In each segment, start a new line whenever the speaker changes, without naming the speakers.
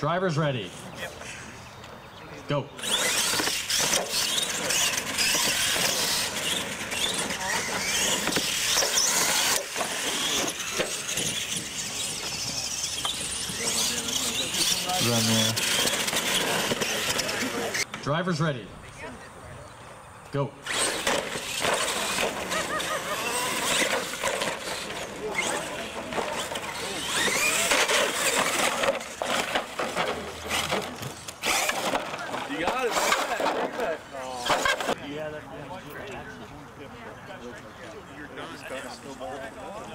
Drivers ready. Go. Run there. Drivers ready. Go.
You got it. Bring that. Bring that.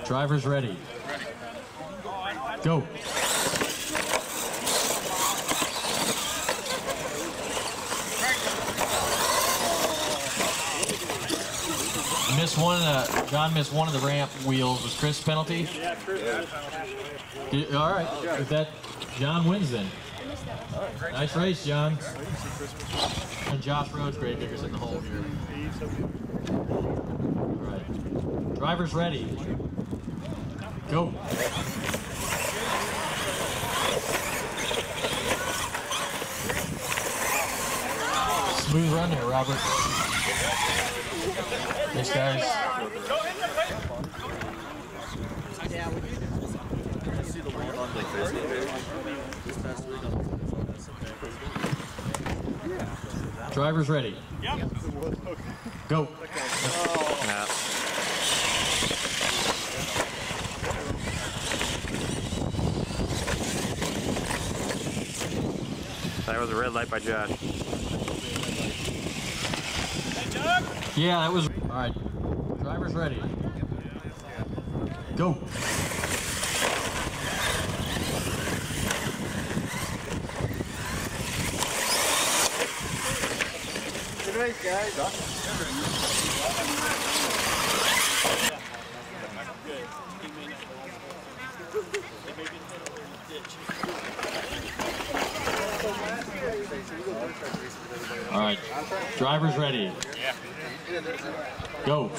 Drivers ready. Go. Missed one of the, John missed one of the ramp wheels. Was Chris penalty?
Yeah, Chris.
Yeah, All right. With that, John wins then. Nice race, John. And Josh Rhodes, Grave Digger's in the hole here. All right. Drivers ready. Go. Smooth run there, Robert. Thanks, guys.
See the one on like Facebook page this past
Drivers ready. Go.
Yeah. That was a red light by Josh.
Yeah, that was. All right. Drivers ready. Go.
Guys.
All right. Drivers ready. Go.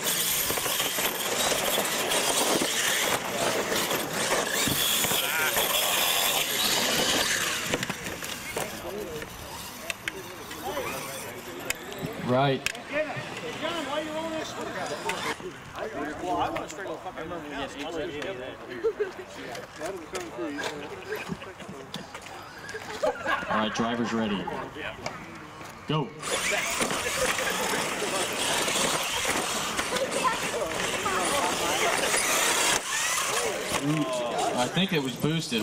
Right. All right, drivers ready. Go. I think it was boosted.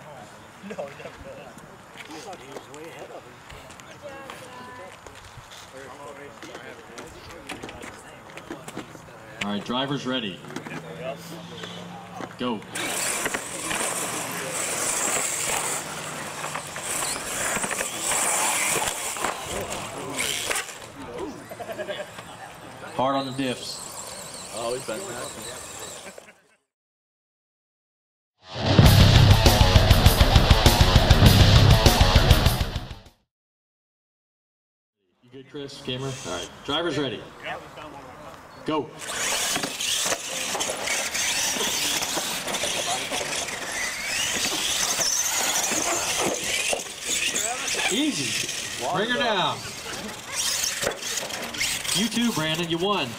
All right, drivers ready. Go. Hard on the diffs.
Oh, he's back now.
You good, Chris? Gamer? All right, drivers ready. Go. Easy. Bring her down. You too, Brandon. You won.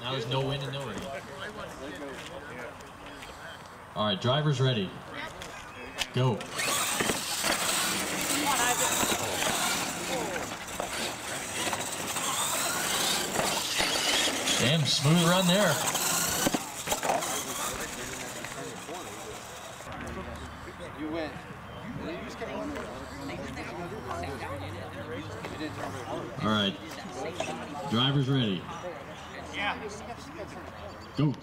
Now there's no win and no rain. All right, drivers ready. Go. Damn, smooth run there.
You win.
All right, drivers ready. Go.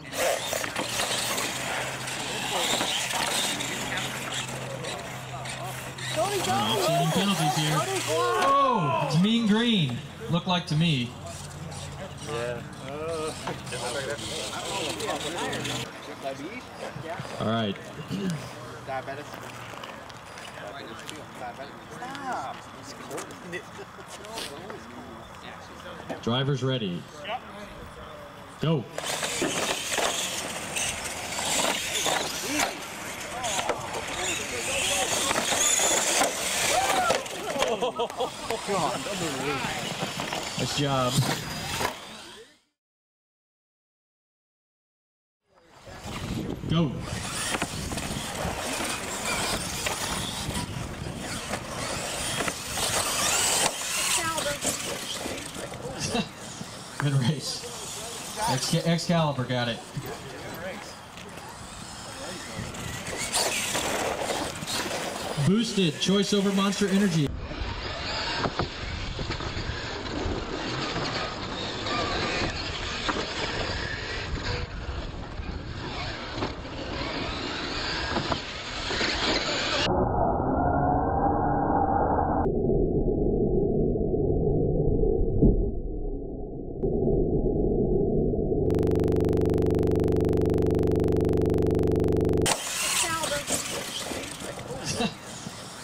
Not seeing any penalties here. Oh, it's mean green. Looked like to me.
Diabetes?
All right.
Diabetes? Stop.
Drivers ready. Go. Nice job. Go. Good race. Exca- Excalibur got it. Boosted. Choice over Monster Energy.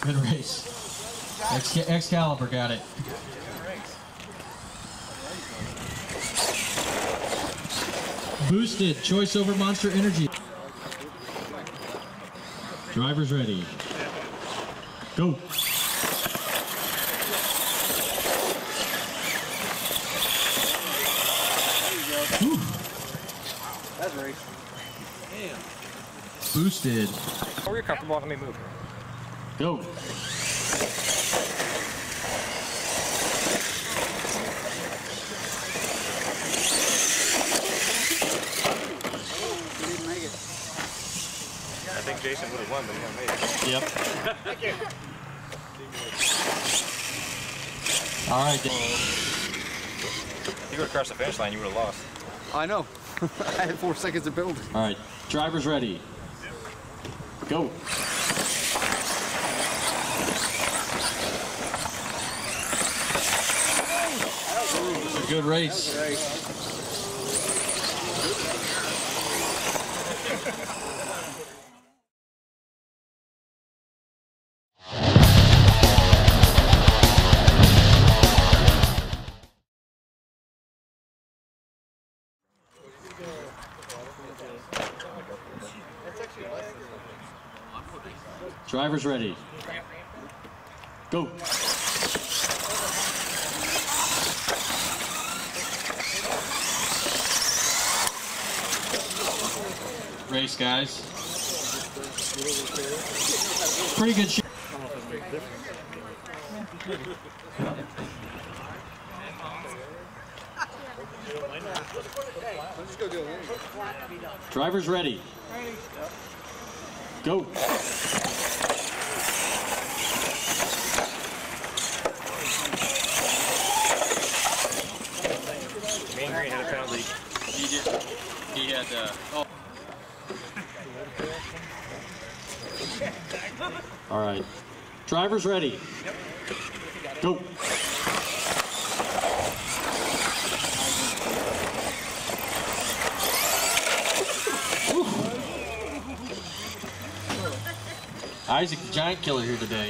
Good race. Exca- Excalibur got it. Boosted. Choice over Monster Energy. Drivers ready. Go. Whew.
That's race.
Boosted.
Where you're comfortable, let me move.
Go.
I think Jason would have won, but he never made it.
Yep. Thank you. All right.
If you would have crossed the finish line, you would have lost.
I know. I had four seconds to build.
All right. Drivers ready. Go. It's a good race. Drivers ready. Go. Race, guys. Pretty good. Sh- Drivers ready. Go.
Mean Green had a penalty.
He did. He had. Uh, oh. All right. Drivers ready. Go. Isaac, the giant killer here today.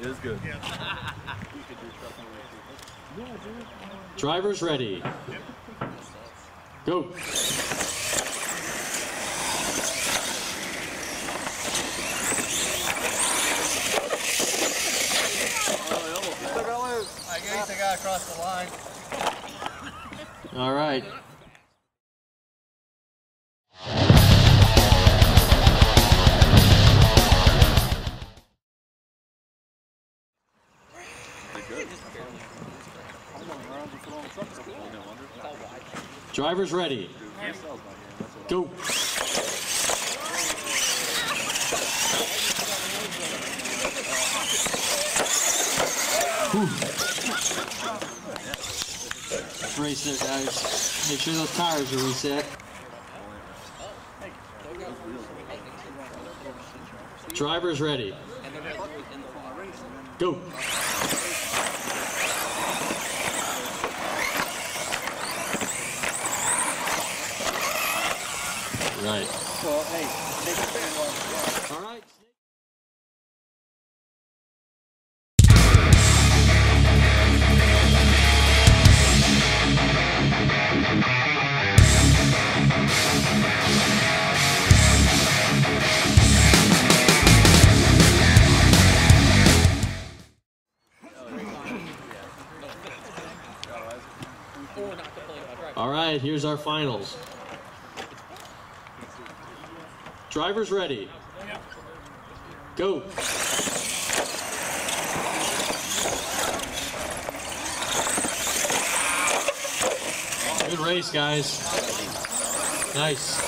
It is good.
Drivers ready. Go.
I guess I got across the line.
All right. Drivers ready. Go. Race there, guys. Make sure those tires are reset. Drivers ready. Go. Right.
Well, hey, take a
All right. All right, here's our finals. Drivers ready. Go. Good race, guys. Nice.